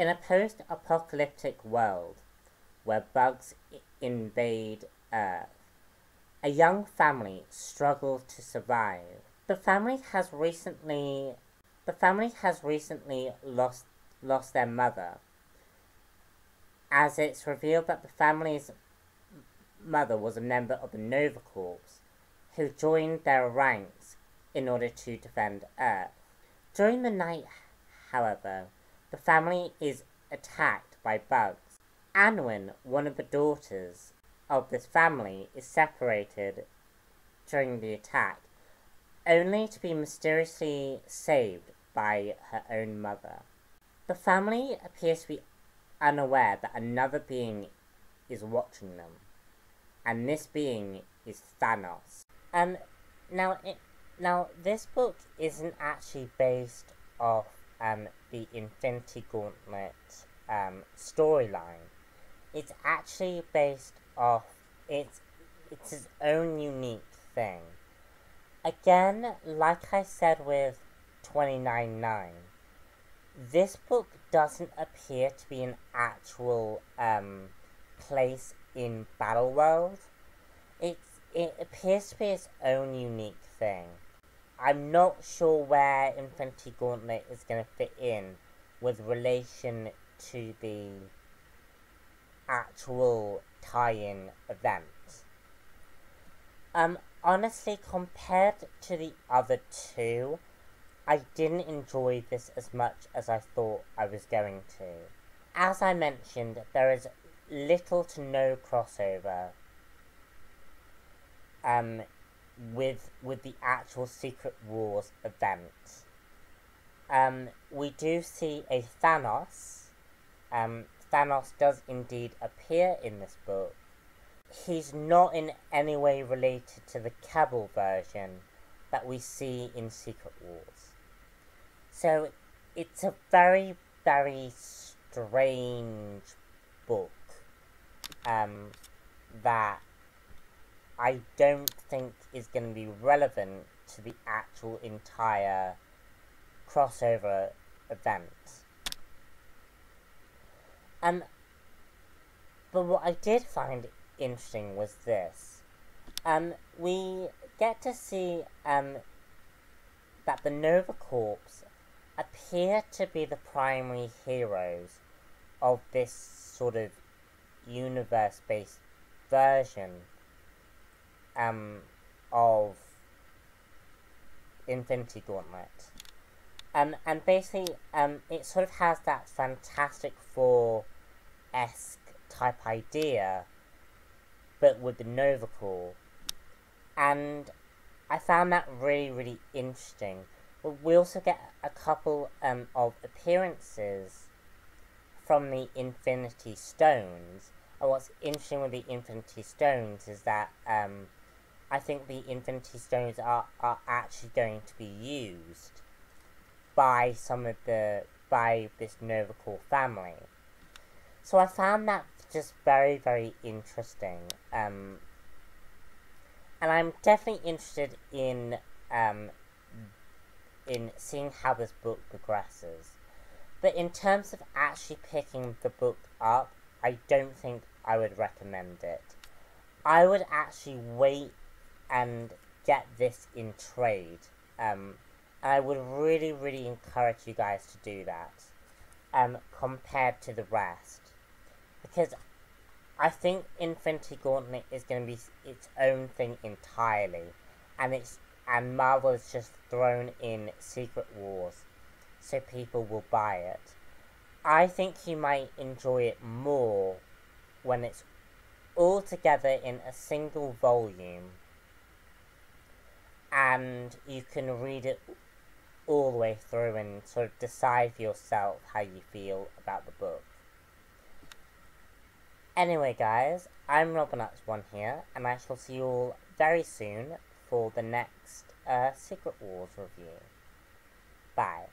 In a post-apocalyptic world where bugs invade Earth, a young family struggles to survive. The family has recently the family has recently lost lost their mother. As it's revealed that the family's mother was a member of the Nova Corps who joined their ranks in order to defend Earth. During the night, however, the family is attacked by bugs. Anwen, one of the daughters of this family, is separated during the attack, only to be mysteriously saved by her own mother. The family appears to be unaware that another being is watching them, and this being is Thanos. And now, it, now this book isn't actually based off um, the Infinity Gauntlet um, storyline. It's actually based off it's it's own unique thing. Again, like I said with 29.9, this book doesn't appear to be an actual um, place in Battle World. It's it appears to be its own unique thing. I'm not sure where Infinity Gauntlet is going to fit in with relation to the actual tie-in event. Um, honestly, compared to the other two, I didn't enjoy this as much as I thought I was going to. As I mentioned, there is little to no crossover um, with with the actual Secret Wars event. Um, we do see a Thanos. Um, Thanos does indeed appear in this book. He's not in any way related to the Cabal version that we see in Secret Wars. So it's a very, very strange book um, that I don't think is going to be relevant to the actual entire crossover event. Um, but what I did find interesting was this. Um, we get to see um, that the Nova Corps appear to be the primary heroes of this sort of universe-based version um, of Infinity Gauntlet. Um, and basically, um, it sort of has that Fantastic Four-esque type idea, but with the Nova Corps. And I found that really, really interesting. We also get a couple um, of appearances from the Infinity Stones. And what's interesting with the Infinity Stones is that um, I think the Infinity Stones are, are actually going to be used by some of the, by this Nova Corps family. So I found that just very, very interesting. Um, and I'm definitely interested in, um, in seeing how this book progresses. But in terms of actually picking the book up, I don't think I would recommend it. I would actually wait and get this in trade. Um, I would really, really encourage you guys to do that. Um, compared to the rest. Because I think Infinity Gauntlet is going to be its own thing entirely. And it's and Marvel has just thrown in Secret Wars. So people will buy it. I think you might enjoy it more when it's all together in a single volume and you can read it all the way through and sort of decide for yourself how you feel about the book. Anyway guys, I'm Roblinarts1 here, and I shall see you all very soon for the next uh, Secret Wars review. Bye.